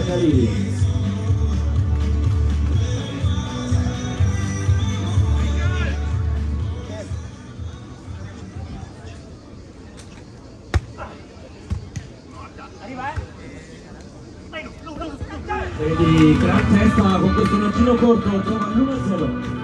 係クラッチェスター、今年の木のコート、トマ・ルマスなど。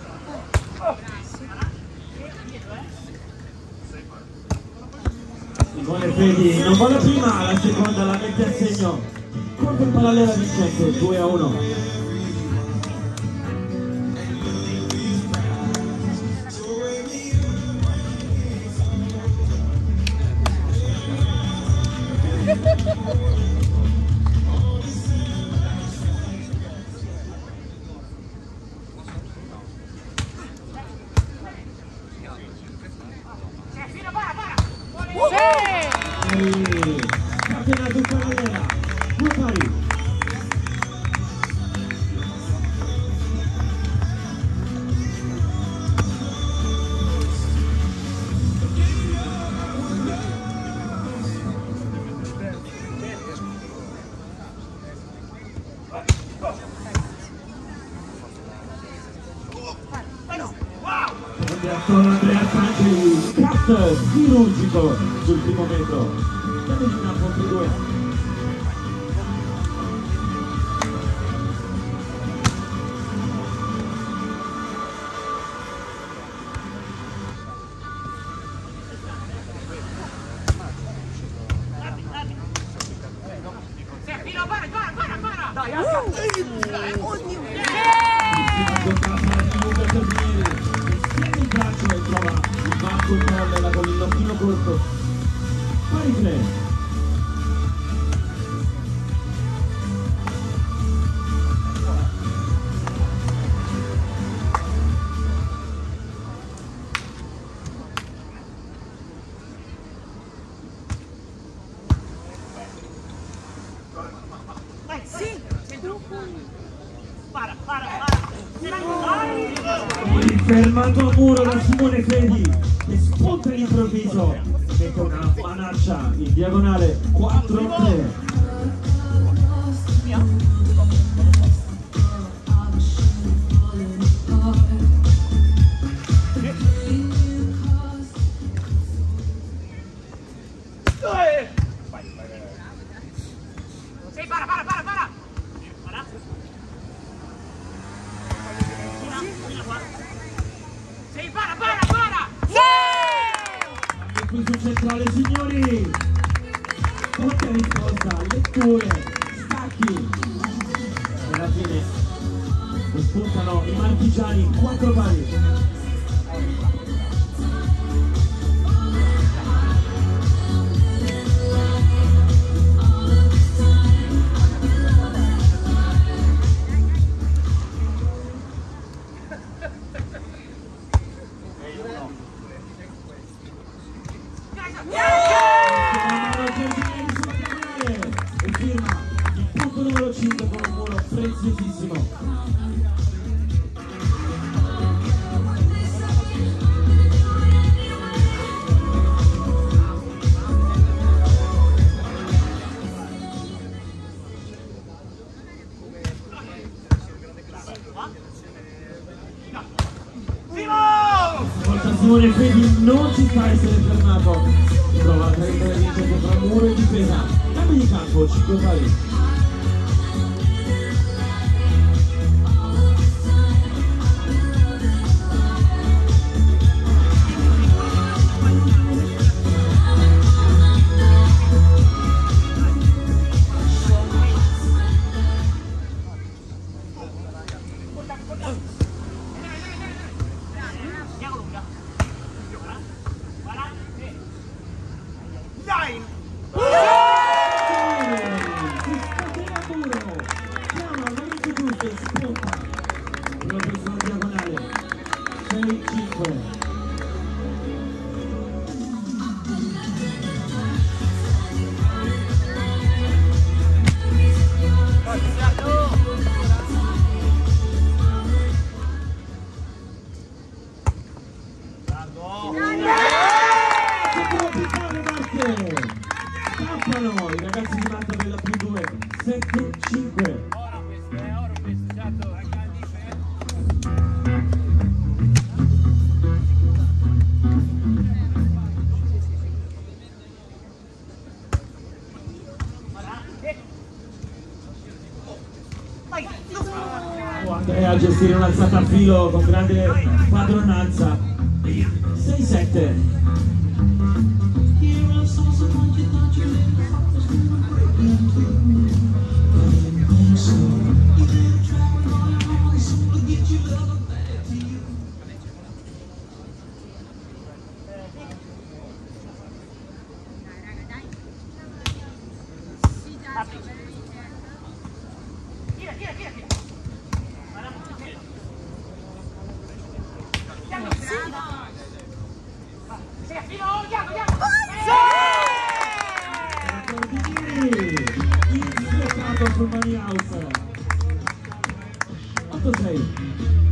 Fedi non vuole prima, la seconda la mette a segno. Contro il parallelo vincente 2 a 1 test chirurgico sul primo metro Caterina Pompidue Dai, guarda, guarda! Dai, Asca! Dai, oddio! Collela con il lottino corto. Pari tre. Fermato a muro da Simone Fedi che spunta all'improvviso. Mette una manaccia in diagonale 4-3 letture, stacchi. E alla fine spuntano i marchigiani 4 pari Ciccarse fermato, prova a prendere l'inizio il muro e difesa, la media campo 5 pari. Clearing. Andrea a gestire un'alzata a filo con grande padronanza. 6-7. Sul money house. 8-6.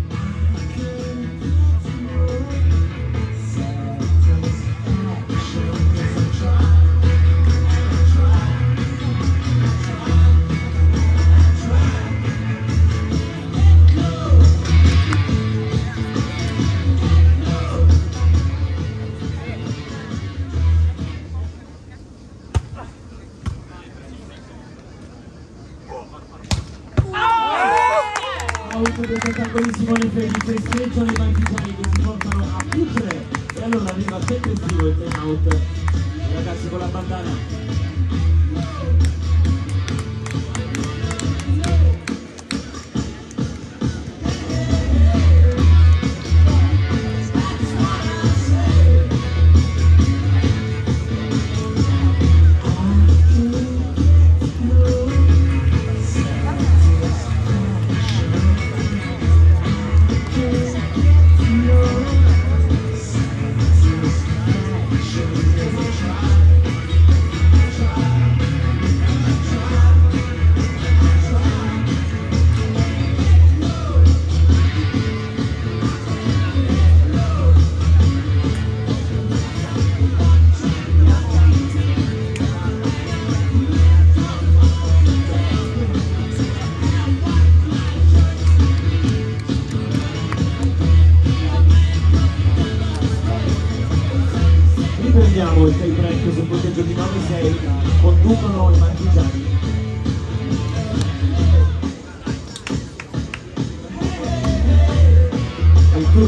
Out del tentacolo di Simone Feli, festeggio i partigiani che si portano a 3 e allora arriva tempestivo il time out. Ragazzi con la bandana.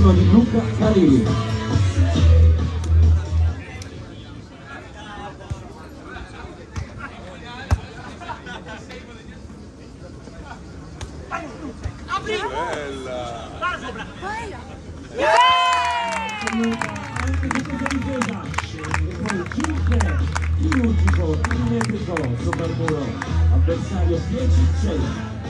turma de Luca Carilli. Bella! Bella! Minuti con avversario 10.